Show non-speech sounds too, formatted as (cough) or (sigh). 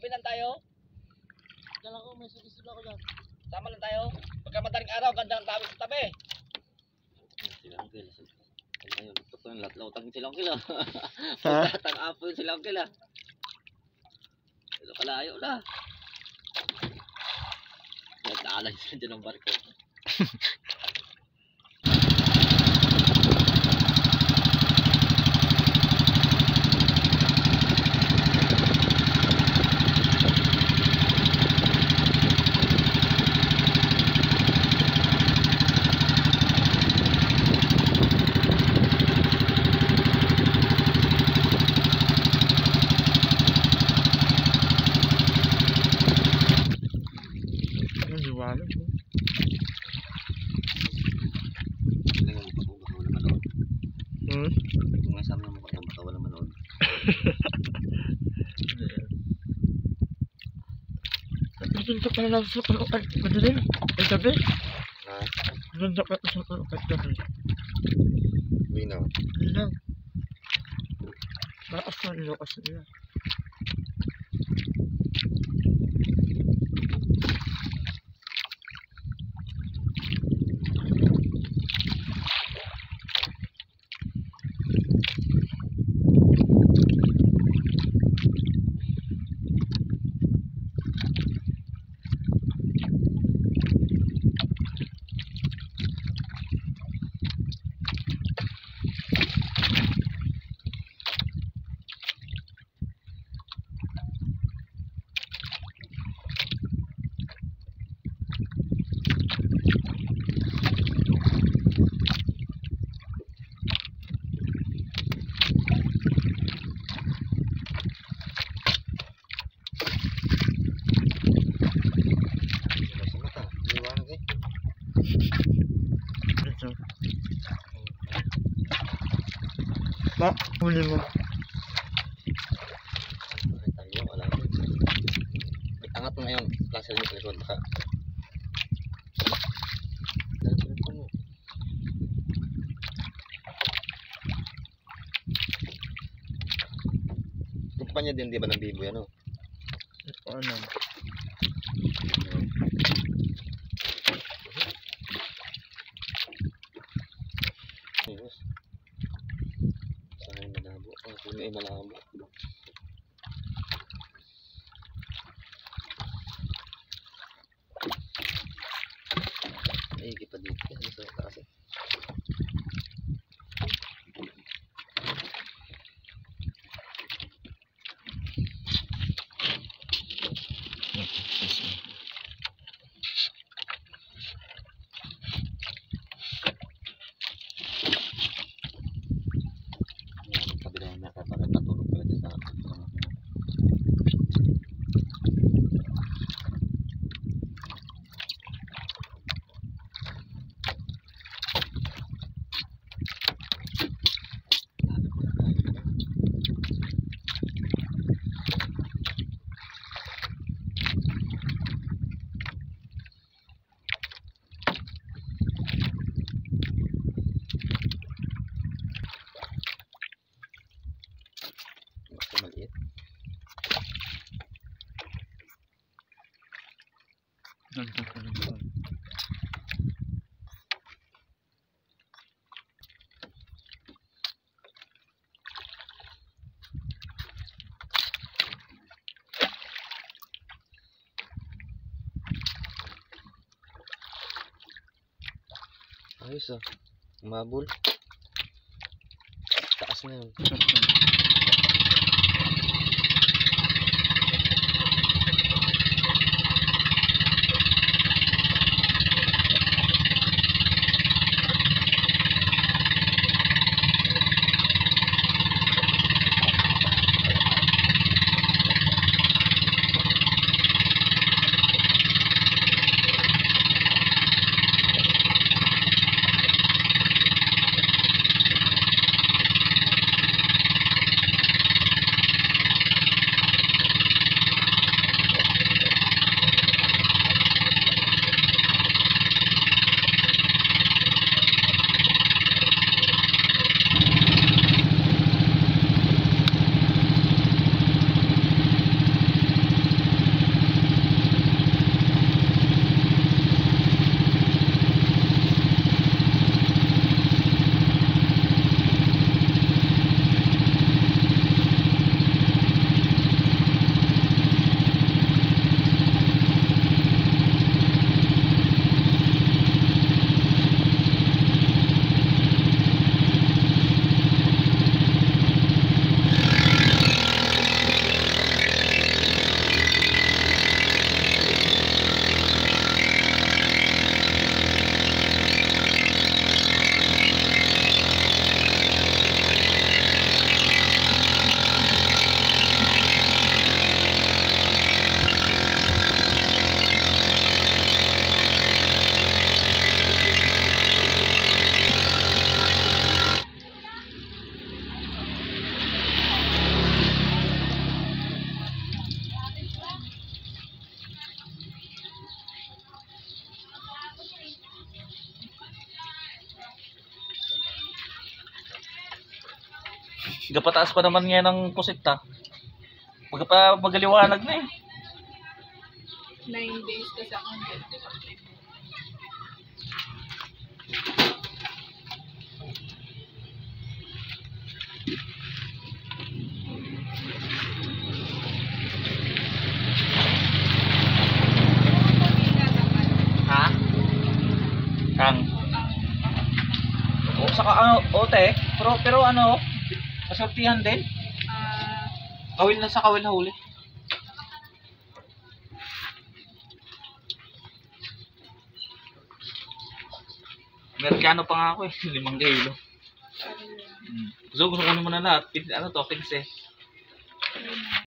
Tabi lang tayo. Dala ko, may sugisig ako dyan. Sama lang tayo. Pagka madaling araw, ganda ng tabi sa tabi. (laughs) Silang kila. Ayun, ito yung latlautan silang kila. Pagkatang apo yung silang kila. Ito kalayo na. Nagdaalan sila dyan ng barko. (laughs) Ang liwanag. no? Tingnan mo pa kung baka wala manood. Hmm? Kung nga sabi mo baka baka wala manood. Nandun ka pala lang sa palukat. Madaling. Ang gabi. Ha? Nandun ka sa palukat gabi. Linaw. Yun lang. Lakas na nilakas nila. Sa mata. Liwanag eh. Ito. Ma, huli mo. Angat mo na yung laser niyo sa likod. Baka. Kumpanya din, di ba, ng Bibo yan, oh? Ano? Ayos. Sana yung malabo. Ang puno ay malabo. Ay, kita dito. Ano sa taas Ka lang. Ayos ah. Umabol. Taas na yun. Gapataas pa naman ngayon ng pusit ta. Pagka pa magaliwanag na eh. Nine days kasi ako hindi. Ha? Kang. O, saka ano, ote, pero, pero ano, kasortihan din. Ah, Kawil na sa kawil na huli. Amerikano pa nga ako eh, (laughs) limang kilo. Hmm. So, gusto ko naman na lahat. Ano to, 15. ayun na.